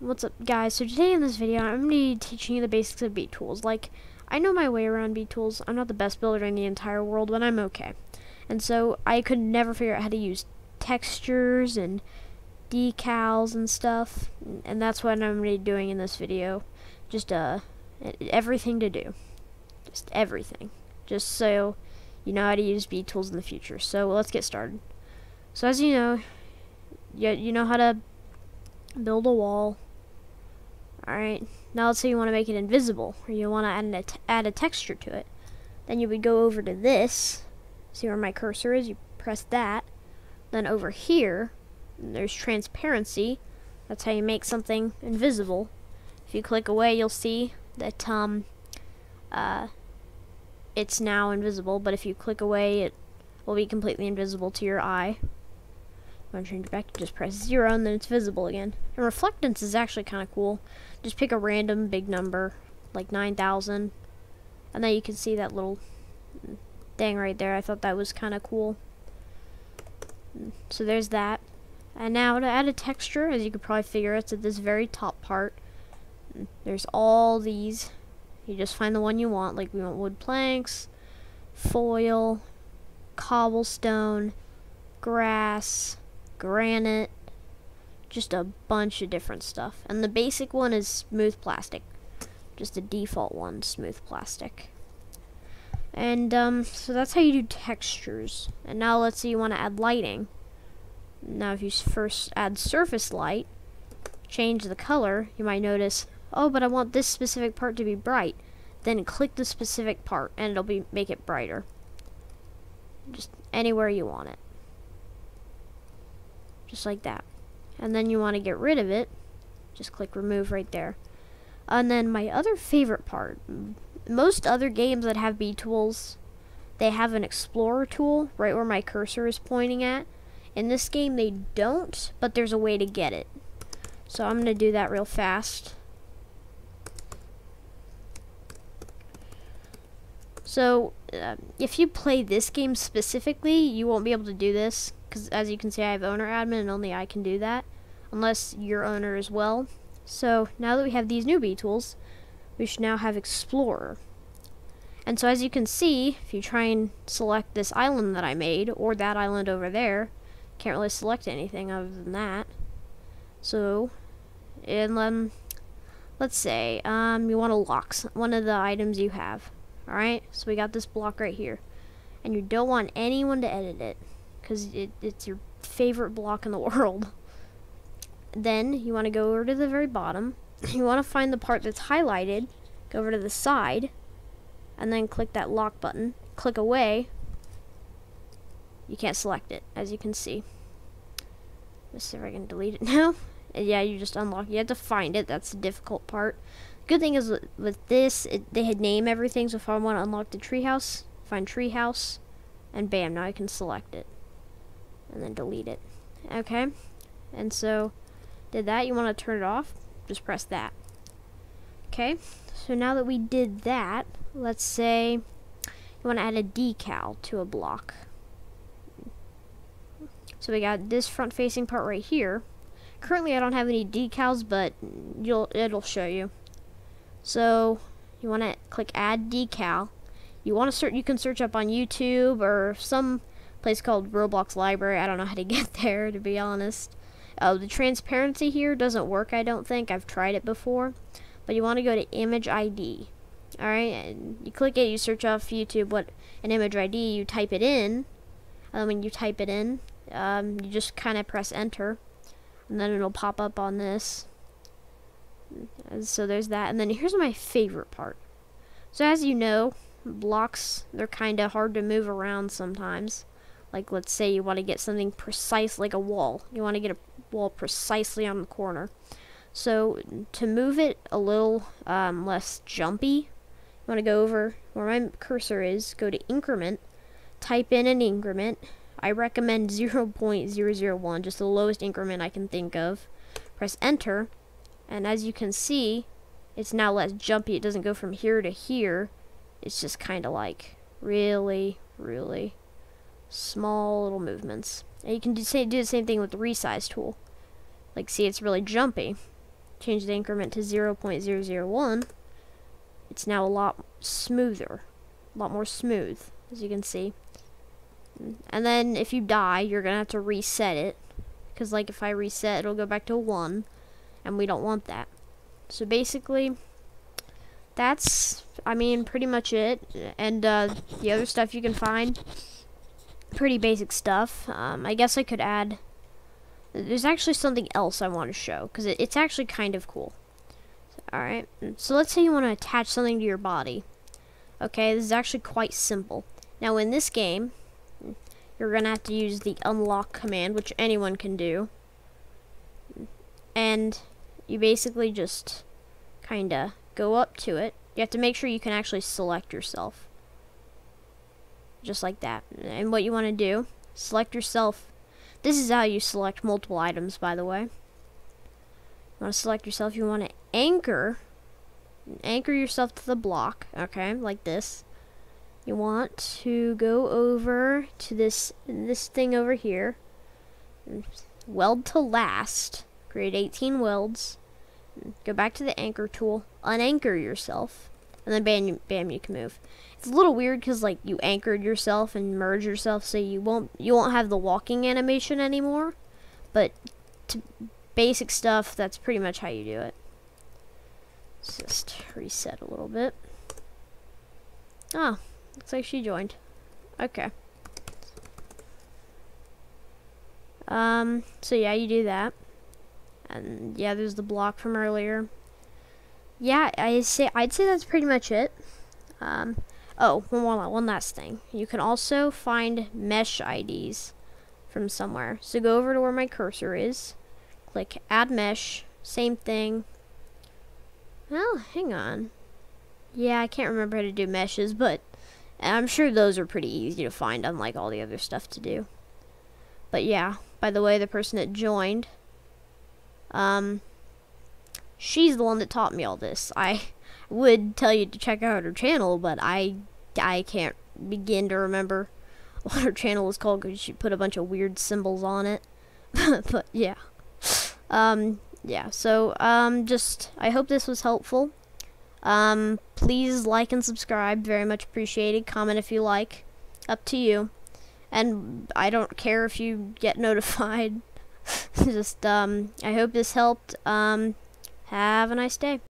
What's up guys? So today in this video I'm going to be teaching you the basics of btools. Like, I know my way around btools. I'm not the best builder in the entire world, but I'm okay. And so I could never figure out how to use textures and decals and stuff. And that's what I'm going to be doing in this video. Just uh, everything to do. Just everything. Just so you know how to use btools in the future. So let's get started. So as you know, you, you know how to build a wall Alright, now let's say you want to make it invisible, or you want to add, an, add a texture to it. Then you would go over to this, see where my cursor is, you press that. Then over here, there's transparency, that's how you make something invisible. If you click away, you'll see that um, uh, it's now invisible, but if you click away, it will be completely invisible to your eye want to change it back, just press 0 and then it's visible again. And reflectance is actually kind of cool. Just pick a random big number, like 9,000, and then you can see that little thing right there. I thought that was kind of cool. So there's that. And now to add a texture, as you could probably figure, it's at this very top part. There's all these. You just find the one you want, like we want wood planks, foil, cobblestone, grass, granite, just a bunch of different stuff. And the basic one is smooth plastic. Just the default one, smooth plastic. And um, so that's how you do textures. And now let's say you want to add lighting. Now if you first add surface light, change the color, you might notice, oh, but I want this specific part to be bright. Then click the specific part and it'll be make it brighter. Just anywhere you want it just like that. And then you want to get rid of it, just click remove right there. And then my other favorite part, most other games that have btools, they have an explorer tool right where my cursor is pointing at. In this game they don't, but there's a way to get it. So I'm going to do that real fast. So, uh, if you play this game specifically, you won't be able to do this because as you can see I have owner admin and only I can do that unless you're owner as well. So now that we have these newbie tools we should now have explorer. And so as you can see if you try and select this island that I made or that island over there can't really select anything other than that. So and let's say um, you want to lock one of the items you have alright? So we got this block right here. And you don't want anyone to edit it because it, it's your favorite block in the world. Then you want to go over to the very bottom. You want to find the part that's highlighted, go over to the side, and then click that lock button. Click away. You can't select it, as you can see. Let's see if I can delete it now. yeah, you just unlock. You have to find it. That's the difficult part. Good thing is with this, it, they had name everything. So if I want to unlock the treehouse, find treehouse, and bam, now I can select it and then delete it. Okay? And so, did that, you want to turn it off, just press that. Okay? So now that we did that, let's say you want to add a decal to a block. So we got this front facing part right here. Currently I don't have any decals, but you'll it'll show you. So you want to click add decal. You want to search you can search up on YouTube or some place called Roblox Library. I don't know how to get there, to be honest. Uh, the transparency here doesn't work, I don't think. I've tried it before. But you want to go to image ID. Alright, and you click it, you search off YouTube what an image ID, you type it in. And when you type it in, um, you just kind of press enter. And then it'll pop up on this. And so there's that. And then here's my favorite part. So as you know, blocks, they're kind of hard to move around sometimes. Like, let's say you want to get something precise, like a wall. You want to get a wall precisely on the corner. So, to move it a little um, less jumpy, you want to go over where my cursor is, go to increment, type in an increment. I recommend 0.001, just the lowest increment I can think of. Press enter, and as you can see, it's now less jumpy. It doesn't go from here to here. It's just kind of like really, really small little movements. And you can do, say, do the same thing with the resize tool. Like, see, it's really jumpy. change the increment to 0.001, it's now a lot smoother, a lot more smooth, as you can see. And then if you die, you're going to have to reset it. Because like if I reset, it'll go back to 1. And we don't want that. So basically, that's, I mean, pretty much it. And uh, the other stuff you can find, pretty basic stuff. Um, I guess I could add, there's actually something else I want to show. Because it, it's actually kind of cool. Alright, so let's say you want to attach something to your body. Okay, this is actually quite simple. Now in this game, you're going to have to use the unlock command, which anyone can do. And you basically just kind of go up to it. You have to make sure you can actually select yourself. Just like that. And what you want to do, select yourself. This is how you select multiple items, by the way. You want to select yourself. You want to anchor. Anchor yourself to the block, okay, like this you want to go over to this this thing over here weld to last create 18 welds go back to the anchor tool unanchor yourself and then bam bam you can move it's a little weird because like you anchored yourself and merge yourself so you won't you won't have the walking animation anymore but to basic stuff that's pretty much how you do it Let's just reset a little bit oh Looks like she joined. Okay. Um, so yeah, you do that. And yeah, there's the block from earlier. Yeah, I say I'd say that's pretty much it. Um, oh, one more, one last thing. You can also find mesh IDs from somewhere. So go over to where my cursor is. Click add mesh. Same thing. Well, hang on. Yeah, I can't remember how to do meshes, but I'm sure those are pretty easy to find, unlike all the other stuff to do. But yeah, by the way, the person that joined, um, she's the one that taught me all this. I would tell you to check out her channel, but I, I can't begin to remember what her channel was called because she put a bunch of weird symbols on it. but yeah, um, yeah. So um, just I hope this was helpful. Um, please like and subscribe. Very much appreciated. Comment if you like. Up to you. And I don't care if you get notified. Just, um, I hope this helped. Um, have a nice day.